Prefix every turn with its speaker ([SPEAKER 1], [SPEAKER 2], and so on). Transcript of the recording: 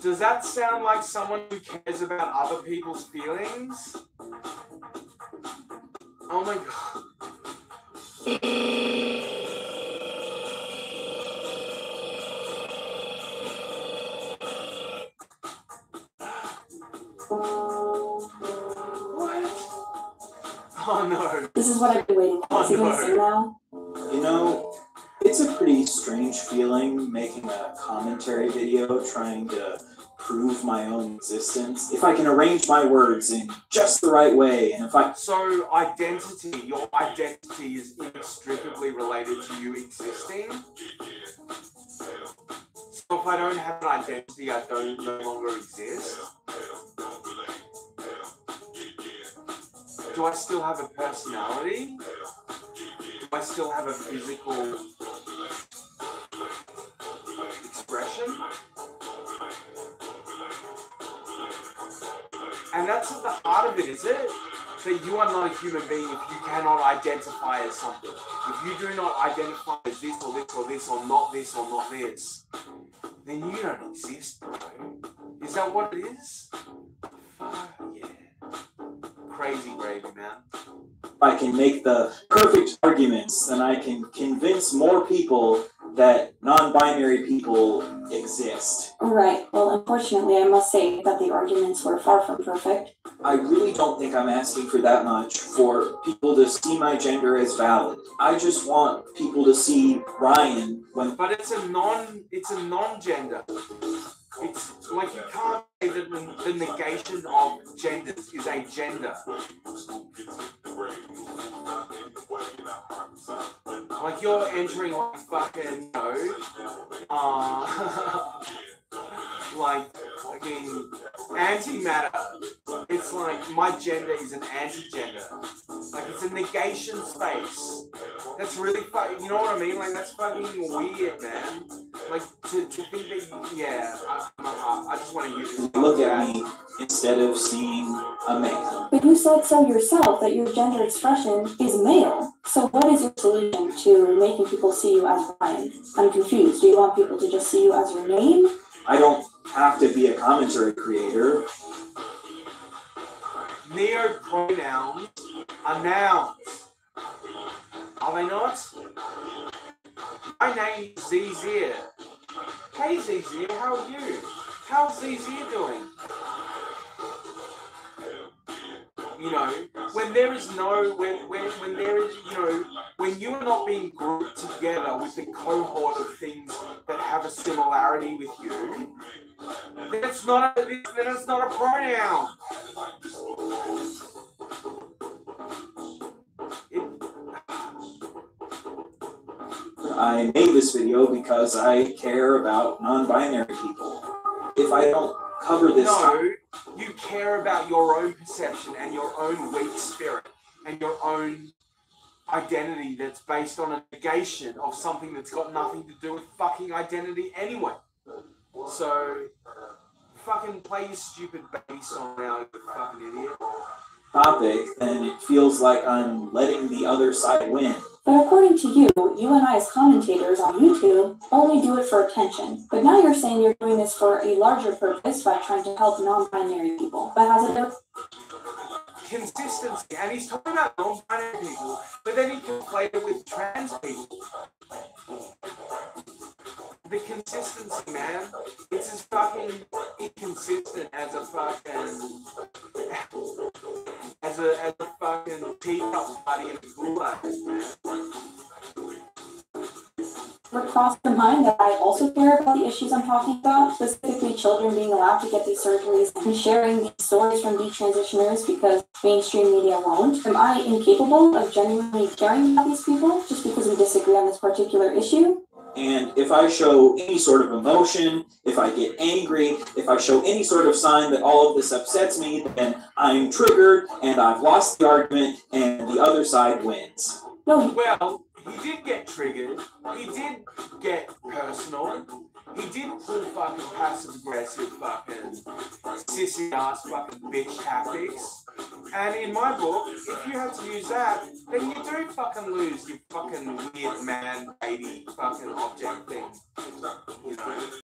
[SPEAKER 1] Does that sound like someone who cares about other people's feelings? Oh my god. What? Oh no.
[SPEAKER 2] This is what I've been waiting for. Oh, is he now?
[SPEAKER 3] You know, it's a pretty strange feeling making a commentary video trying to prove my own existence. If I can arrange my words in just the right way, and if I
[SPEAKER 1] So identity, your identity is inextricably related to you existing. So if I don't have an identity, I don't no longer exist. Do I still have a personality? Do I still have a physical And that's at the heart of it, is it? That you are not a human being if you cannot identify as something. If you do not identify as this or this or this or not this or not this, then you don't exist. Is that what it is? Fuck yeah. Crazy gravy, man.
[SPEAKER 3] If I can make the perfect arguments, then I can convince more people that non-binary people exist.
[SPEAKER 2] Right. Well, unfortunately, I must say that the arguments were far from perfect.
[SPEAKER 3] I really don't think I'm asking for that much for people to see my gender as valid. I just want people to see Ryan when
[SPEAKER 1] But it's a non it's a non-gender. It's like you can't say that the, the negation of genders is a gender. Like you're entering like fucking you uh, like fucking antimatter. It's like my gender is an anti-gender. Like it's a negation space. That's really fucking. You know what I mean? Like that's fucking weird, man. Like to, to think that yeah. I, I, I just want to use
[SPEAKER 3] look at me instead of seeing a man.
[SPEAKER 2] But you said so yourself that your gender expression is male. So what is your solution to making people see you as Ryan? I'm confused. Do you want people to just see you as your name?
[SPEAKER 3] I don't have to be a commentary creator.
[SPEAKER 1] Neo pronouns are nouns. Are they not? My name is Zizir. Hey Zizir, how are you? How's Zizir doing? You know, when there is no, when, when, when there is, you know, when you are not being grouped together with the cohort of things that have a similarity with you, that's not a, then it's not a pronoun.
[SPEAKER 3] I made this video because I care about non-binary people. If I don't cover this
[SPEAKER 1] no, you care about your own perception and your own weak spirit and your own identity that's based on a negation of something that's got nothing to do with fucking identity anyway. So, fucking play your stupid baby song now, you fucking idiot.
[SPEAKER 3] topic, then it feels like I'm letting the other side win.
[SPEAKER 2] But according to you, you and I as commentators on YouTube only do it for attention. But now you're saying you're doing this for a larger purpose by trying to help non-binary people. But how's it do?
[SPEAKER 1] Consistency, and he's talking about non-binary people, but then he conflated it with trans people. The consistency, man, it's as fucking inconsistent as a fucking as a as a fucking teacup party in man.
[SPEAKER 2] What crossed your mind that I also care about the issues I'm talking about, specifically children being allowed to get these surgeries and sharing these stories from detransitioners because mainstream media won't? Am I incapable of genuinely caring about these people just because we disagree on this particular issue?
[SPEAKER 3] And if I show any sort of emotion, if I get angry, if I show any sort of sign that all of this upsets me, then I'm triggered and I've lost the argument and the other side wins.
[SPEAKER 1] Well, he did get triggered. He did get personal. He did pull fucking passive aggressive fucking sissy ass fucking bitch tactics. And in my book, if you have to use that, then you do fucking lose, you fucking weird man baby fucking object thing. You know?